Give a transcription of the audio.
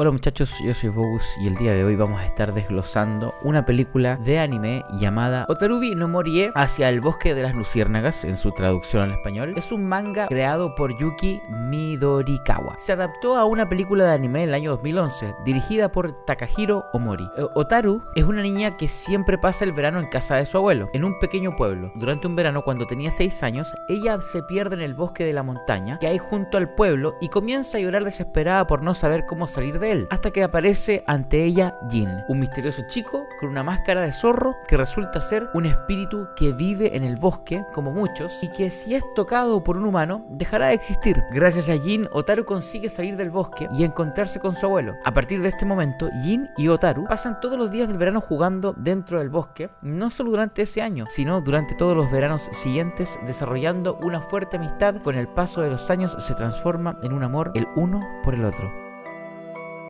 Hola muchachos, yo soy Bogus y el día de hoy vamos a estar desglosando una película de anime llamada Otarubi no Morie hacia el bosque de las luciérnagas en su traducción al español. Es un manga creado por Yuki Midorikawa. Se adaptó a una película de anime en el año 2011 dirigida por Takahiro Omori. Eh, Otaru es una niña que siempre pasa el verano en casa de su abuelo, en un pequeño pueblo. Durante un verano cuando tenía 6 años, ella se pierde en el bosque de la montaña que hay junto al pueblo y comienza a llorar desesperada por no saber cómo salir hasta que aparece ante ella Jin, un misterioso chico con una máscara de zorro que resulta ser un espíritu que vive en el bosque, como muchos, y que si es tocado por un humano, dejará de existir. Gracias a Jin, Otaru consigue salir del bosque y encontrarse con su abuelo. A partir de este momento, Jin y Otaru pasan todos los días del verano jugando dentro del bosque, no solo durante ese año, sino durante todos los veranos siguientes, desarrollando una fuerte amistad con el paso de los años se transforma en un amor el uno por el otro.